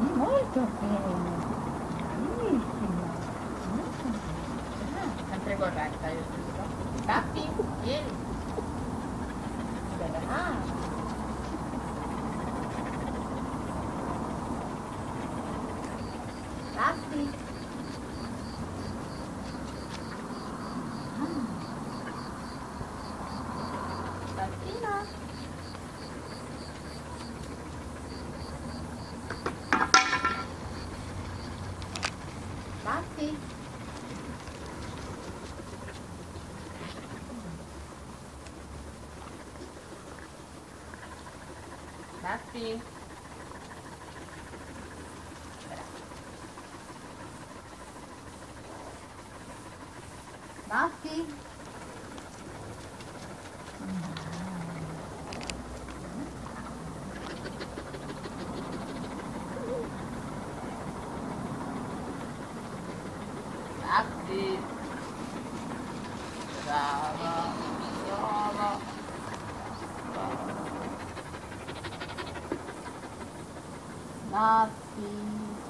Muito bem. Muito bem. Entregou já tá. Tá pico. Ele. Tá pico. Tappi. Tappi. Baffi. Baffi.